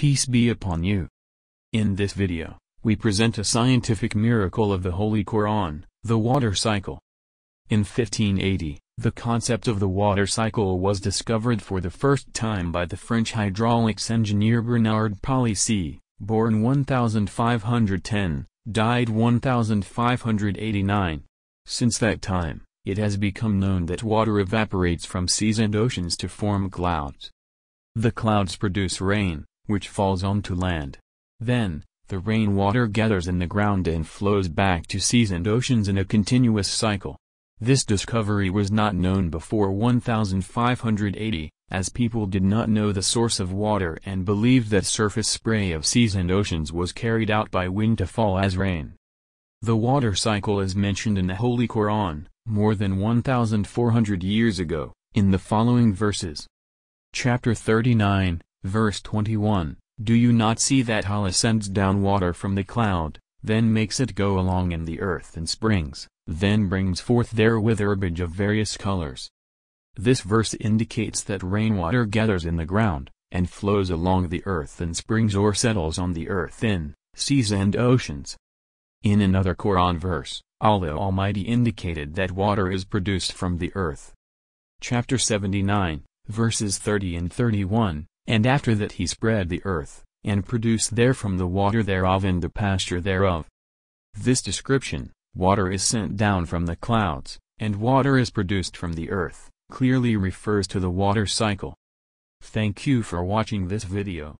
Peace be upon you. In this video, we present a scientific miracle of the Holy Quran, the water cycle. In 1580, the concept of the water cycle was discovered for the first time by the French hydraulics engineer Bernard Palissy, born 1510, died 1589. Since that time, it has become known that water evaporates from seas and oceans to form clouds. The clouds produce rain, which falls onto land. Then, the rainwater gathers in the ground and flows back to seas and oceans in a continuous cycle. This discovery was not known before 1580, as people did not know the source of water and believed that surface spray of seas and oceans was carried out by wind to fall as rain. The water cycle is mentioned in the Holy Quran, more than 1,400 years ago, in the following verses. Chapter 39, verse 21, Do you not see that Allah sends down water from the cloud, then makes it go along in the earth in springs, then brings forth therewith herbage of various colors. This verse indicates that rainwater gathers in the ground, and flows along the earth in springs or settles on the earth in seas and oceans. In another Quran verse, Allah Almighty indicated that water is produced from the earth. Chapter 79, verses 30 and 31, And after that he spread the earth, and produced therefrom the water thereof and the pasture thereof. This description, water is sent down from the clouds, and water is produced from the earth, clearly refers to the water cycle. Thank you for watching this video.